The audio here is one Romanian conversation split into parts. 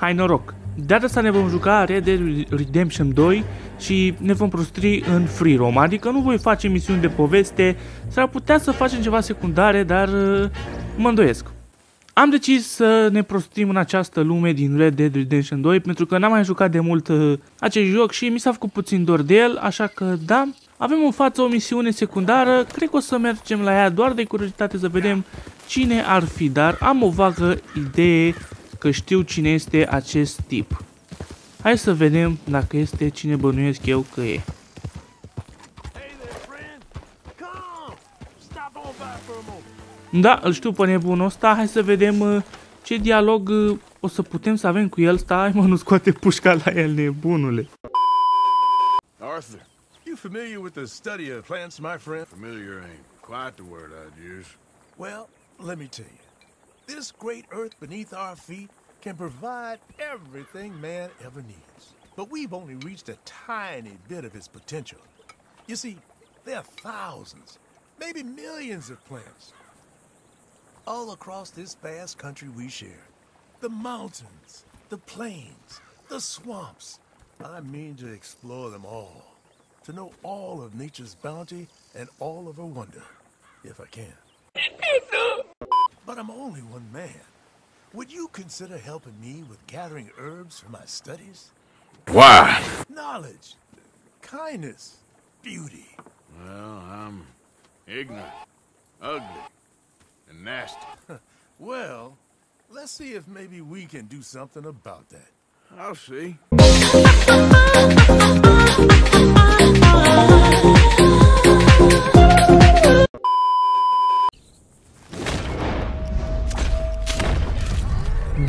Hai noroc! De data asta ne vom juca Red Dead Redemption 2 și ne vom prostri în free roam, adică nu voi face misiuni de poveste, s-ar putea să facem ceva secundare, dar uh, mă îndoiesc. Am decis să ne prostrim în această lume din Red Dead Redemption 2 pentru că n-am mai jucat de mult uh, acest joc și mi s-a făcut puțin dor de el, așa că da, avem în față o misiune secundară, cred că o să mergem la ea doar de curiozitate să vedem cine ar fi, dar am o vagă idee că știu cine este acest tip. Hai să vedem dacă este cine bănuiesc eu că e. Da, îl știu pe nebunul ăsta, hai să vedem uh, ce dialog uh, o să putem să avem cu el. Stai mă, nu scoate pușca la el, nebunule. Arthur, you familiar with the study of plants, my friend? Familiar ain't quite the word I'd use. Well, let me tell you. This great earth beneath our feet can provide everything man ever needs. But we've only reached a tiny bit of its potential. You see, there are thousands, maybe millions of plants all across this vast country we share. The mountains, the plains, the swamps. I mean to explore them all, to know all of nature's bounty and all of her wonder, if I can. But I'm only one man. Would you consider helping me with gathering herbs for my studies? Why? Knowledge, kindness, beauty. Well, I'm ignorant, ugly, and nasty. Well, let's see if maybe we can do something about that. I'll see.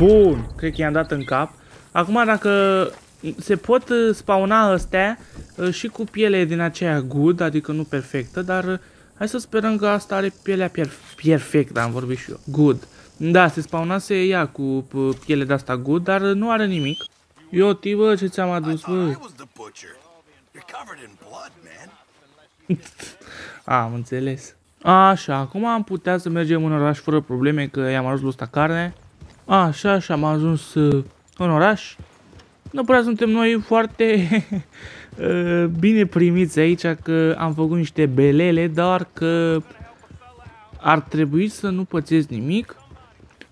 Bun, cred că i-am dat în cap. Acum dacă se pot uh, spawna astea uh, și cu piele din aceea good, adică nu perfectă, dar uh, hai să sperăm că asta are pielea perf perfectă, am vorbit și eu. Good. Da, se spawnase ea cu piele de asta good, dar nu are nimic. Eu, tibă, ce ți-am adus, bă? am înțeles. Așa, acum am putea să mergem în oraș fără probleme, că i-am ajuns la ăsta carne. Așa, așa, am ajuns uh, în oraș. Nu prea suntem noi foarte uh, bine primiți aici, că am făcut niște belele, dar că ar trebui să nu pățesc nimic.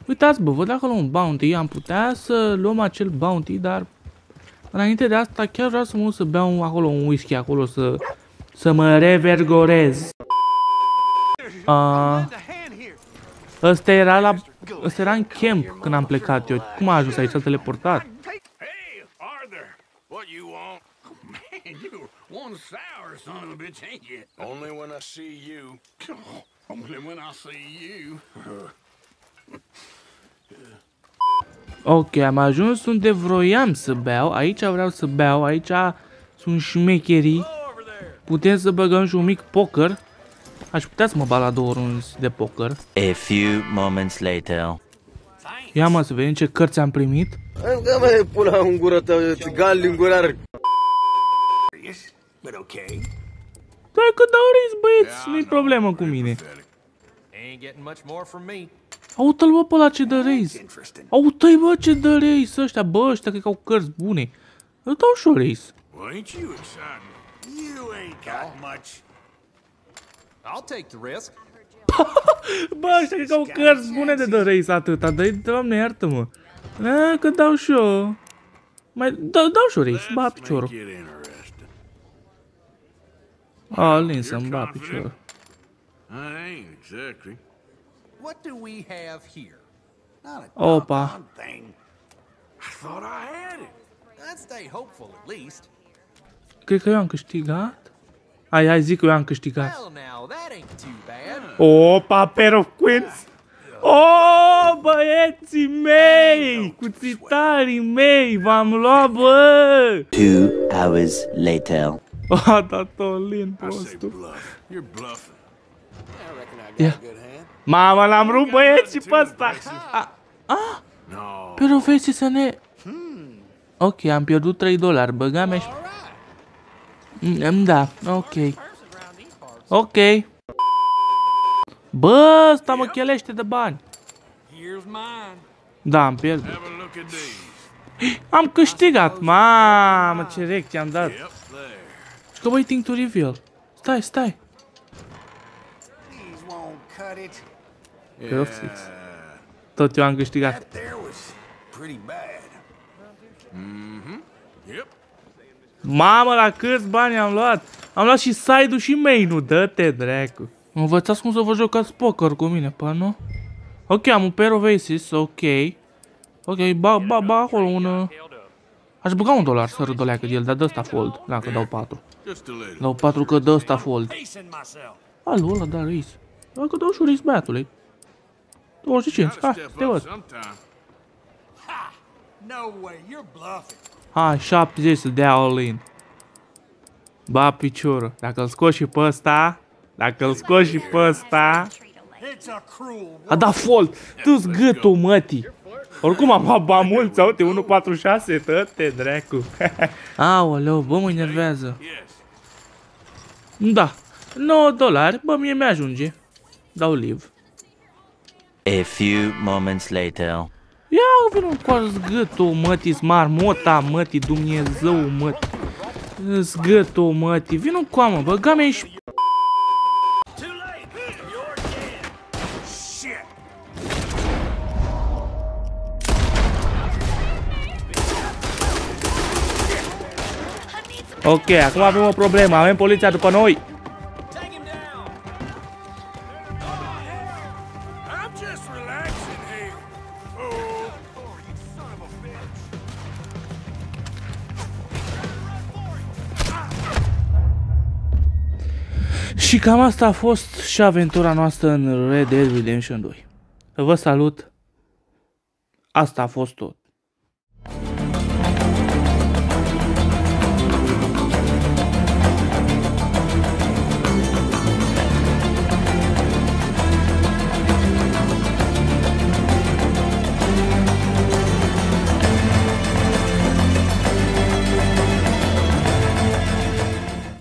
Uitați, bă, văd acolo un bounty, am putea să luăm acel bounty, dar înainte de asta chiar vreau să mă să beau acolo un whisky, acolo să, să mă revergorez. Uh, ăsta era la Ăsta era în camp când am plecat eu. Cum a ajuns aici? S-a teleportat. Hey, Arthur! What you want? Man, you one sour son of a bitch, ain't you? Only when I see you. Only when I see you. Ok, am ajuns unde vroiam să beau. Aici vreau să beau. Aici sunt șmecherii. Putem să băgăm și un mic poker. Aș putea să mă bat la două runzi de poker. A few moments later. Ia mă să vedem ce cărți am primit. Încă mai pula în gură tău, țigal lingurar. But okay. Dacă dau ris, băieți, nu-i problemă cu mine. Aută-l bă pe ăla ce dă raise. Aută-i bă ce dă raise ăștia, bă ăștia cred că au cărți bune. Îl dau și o raise. Well, ain't you excited? You ain't got much. I'll take the risk. Bă, ăștia cred că au cărți bune de dă raise atâta, dă-i, doamne, iartă-mă. A, că dau și eu. Mai, dau, dau și o raise, ba piciorul. Get interested. A, lin să-mi ba piciorul. I ain't exactly. What do we have here? Not a Opa. doggone thing. I thought I had it. I'd stay hopeful at least. Cred că eu am câștigat. Hai, hai, zic că eu am câștigat. Well, now that ain't too bad. Opa, Pair of Queens! Oh, băieții mei! Cuțitarii mei! V-am luat, bă! Two hours later. A dat-o lin, I say prostul. bluff. You're bluffing. I reckon I got Yeah. a good hand. Mamă, l-am rupt, băieți, și pe ăsta! A, a, No. pero vezi să ne... Ok, am pierdut 3 dolari, băga mea și... Mm, Da, ok. Ok. Bă, ăsta mă chelește de bani. Here's mine. Da, am pierdut. Have a look at these. Am câștigat! Mamă, ce rec am dat! Yep, there. Și că waiting to reveal. Stai, stai. These won't cut it. Perfect. Tot eu am câștigat. That there was pretty bad. Yep. Mamă, la câți bani am luat? Am luat și side-ul și main-ul, dă-te dracu. Învățați cum să vă jucați poker cu mine, pa nu? Ok, am un pair of aces, ok. Ok, ba, ba, ba, acolo un... uh, Aș băga un dolar să râdoleacă de el, dar dă ăsta fold, dacă dau 4. Just a little. Dau 4 că dă ăsta fold. Pacing myself. Alu, ăla da ris. Dacă dau și ris băiatului. 25, Gotta hai, step te up văd. sometime. No way, you're bluffing. Hai, 70 să dea all-in. Ba piciorul. Dacă îl scoți și pe ăsta, dacă îl scoți și pe ăsta... It's a cruel A dat fold! Tu-ți gâtul, mătii! Oricum am luat bani mulți, uite, 1.46, tă-te dracu. Aoleu, bă, mă enervează. Yes. Da, 9 dolari, bă, mie mi-ajunge. Dau live. A few moments later. Ia vină cu zgâtul, mătii, marmota, mătii, Dumnezeu, mătii. Zgâtul, mătii, vină cu amă, bă, game și... Too late. You're dead. Shit. Ok, acum avem o problemă, avem poliția după noi. Și cam asta a fost și aventura noastră în Red Dead Redemption 2. Vă salut. Asta a fost tot.